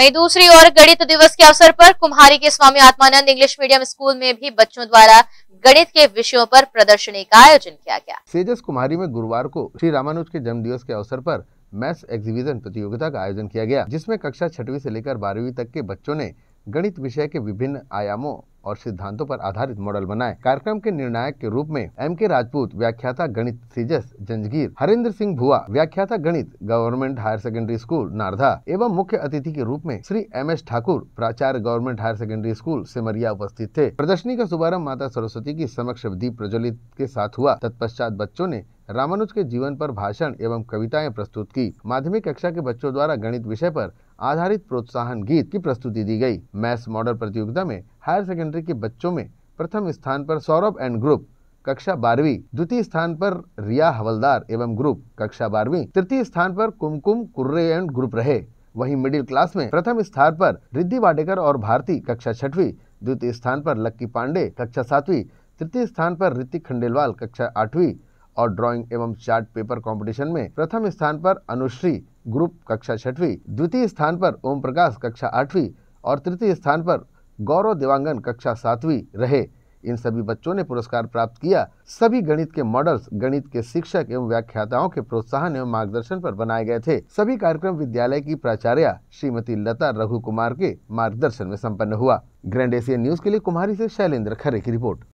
वहीं दूसरी ओर गणित दिवस के अवसर पर कुम्हारी के Swami Atmanand English medium school में भी बच्चों द्वारा गणित के विषयों पर प्रदर्शनी का आयोजन किया गया। सेजस कुमारी में गुरुवार को श्री रामानुज के जन्म दिवस के अवसर पर मैथ्स एग्जीबिशन प्रतियोगिता का आयोजन किया गया, जिसमें कक्षा छठवीं से लेकर बारहवीं तक के बच्चों ने गणित विषय के विभिन्न आयामों और सिद्धांतों पर आधारित मॉडल बनाए। कार्यक्रम के निर्णायक के रूप में एम के राजपूत, व्याख्याता गणित सीजस, जंजगीर, हरेंद्र सिंह भुआ, व्याख्याता गणित government higher secondary school, Nardha, एवं मुख्य अतिथि के रूप में श्री एम एस ठाकुर, प्राचार्य government higher secondary school, Simaria उपस्थित थे। प्रदर्शनी का शुभारंभ माता सरस्वती की समक्ष दीप प्रज्वलित के साथ हुआ। तत्पश्चात बच्चों ने रामानुज के जीवन पर भाषण एवं कविताएँ प्रस्तुत की। माध्यमिक कक्षा के बच्चों द्वारा गणित विषय पर आधारित प्रोत्साहन गीत की प्रस्तुति दी गई। मैथ्स मॉडल प्रतियोगिता में हायर सेकेंडरी के बच्चों में प्रथम स्थान पर सौरभ एंड ग्रुप, कक्षा बारहवीं, द्वितीय स्थान पर रिया हवलदार एवं ग्रुप, कक्षा बारहवीं, तृतीय स्थान पर कुमकुम कुर्रे एंड ग्रुप रहे। वहीं मिडिल क्लास में प्रथम स्थान पर रिद्धि वाडेकर और भारती, कक्षा छठवीं, द्वितीय स्थान पर लक्की पांडे, कक्षा सातवीं, तृतीय स्थान पर ऋतिक खंडेलवाल, कक्षा आठवीं और ड्राइंग एवं चार्ट पेपर कंपटीशन में प्रथम स्थान पर अनुश्री ग्रुप कक्षा छठवीं, द्वितीय स्थान पर ओम प्रकाश कक्षा आठवीं और तृतीय स्थान पर गौरव देवांगन कक्षा सातवीं रहे। इन सभी बच्चों ने पुरस्कार प्राप्त किया। सभी गणित के मॉडल्स गणित के शिक्षक एवं व्याख्याताओं के प्रोत्साहन एवं मार्गदर्शन पर बनाए गए थे। सभी कार्यक्रम विद्यालय की प्राचार्य, श्रीमती लता रघु कुमार के मार्गदर्शन में संपन्न हुआ। ग्रैंड एशियन न्यूज़ के लिए कुमारी से शैलेंद्र खरे की रिपोर्ट।